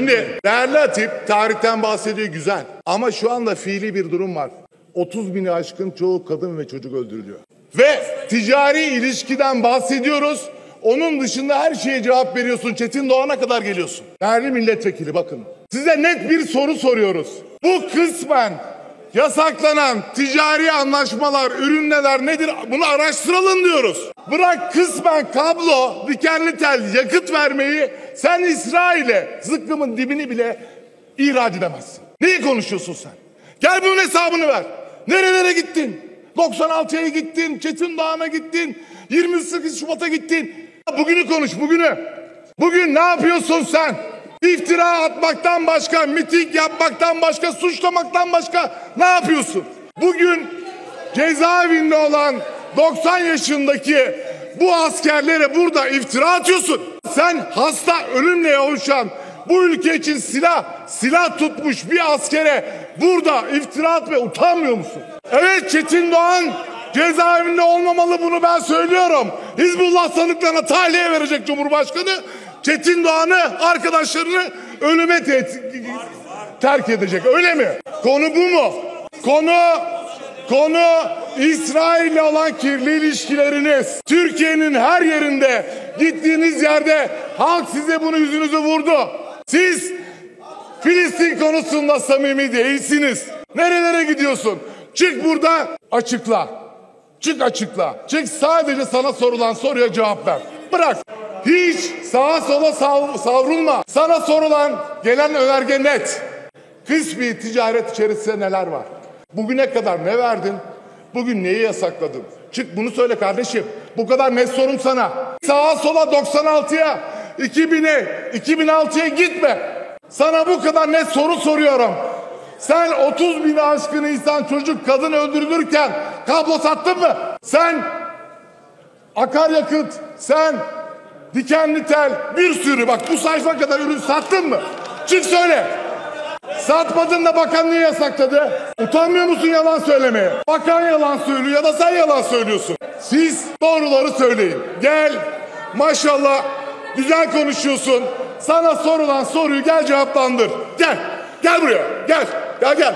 Şimdi değerli Hatip tarihten bahsediyor güzel. Ama şu anda fiili bir durum var. 30 bini aşkın çoğu kadın ve çocuk öldürülüyor. Ve ticari ilişkiden bahsediyoruz. Onun dışında her şeye cevap veriyorsun. Çetin Doğan'a kadar geliyorsun. Değerli milletvekili bakın. Size net bir soru soruyoruz. Bu kısmen yasaklanan ticari anlaşmalar, ürün neler nedir bunu araştıralım diyoruz. Bırak kısmen kablo, dikenli tel, yakıt vermeyi sen İsrail'e zıkkımın dibini bile ihraç edemezsin. Neyi konuşuyorsun sen? Gel bunun hesabını ver. Nerelere gittin? 96'ya gittin, Çetin Dağı'na gittin, 28 Şubat'a gittin. Bugünü konuş, bugünü. Bugün ne yapıyorsun sen? İftira atmaktan başka, miting yapmaktan başka, suçlamaktan başka ne yapıyorsun? Bugün cezaevinde olan 90 yaşındaki bu askerlere burada iftira atıyorsun. Sen hasta ölümle yavuşan bu ülke için silah, silah tutmuş bir askere burada iftira atmaya utanmıyor musun? Evet Çetin Doğan cezaevinde olmamalı bunu ben söylüyorum. Hizbullah sanıklarına tahliye verecek Cumhurbaşkanı. Çetin Doğan'ı arkadaşlarını ölüme terk edecek öyle mi? Konu bu mu? Konu Konu İsrail'le olan kirli ilişkileriniz. Türkiye'nin her yerinde gittiğiniz yerde halk size bunu yüzünüzü vurdu. Siz Filistin konusunda samimi değilsiniz. Nerelere gidiyorsun? Çık burada açıkla. Çık açıkla. Çık sadece sana sorulan soruya cevap ver. Bırak. Hiç sağa sola sav savrulma. Sana sorulan gelen önerge net. Kısmi ticaret içerisinde neler var? Bugüne kadar ne verdin? Bugün neyi yasakladın? Çık bunu söyle kardeşim. Bu kadar net sorum sana. Sağa sola 96'ya, 2000'e, 2006'ya gitme. Sana bu kadar net soru soruyorum. Sen 30 bin aşkın insan çocuk kadın öldürülürken kablo sattın mı? Sen akaryakıt, sen dikenli tel bir sürü bak bu sayfa kadar ürün sattın mı? Çık söyle. Satmadın da bakan niye yasakladı? Utanmıyor musun yalan söylemeye? Bakan yalan söylüyor ya da sen yalan söylüyorsun. Siz doğruları söyleyin. Gel maşallah güzel konuşuyorsun. Sana sorulan soruyu gel cevaplandır. Gel. Gel buraya. Gel. Gel gel.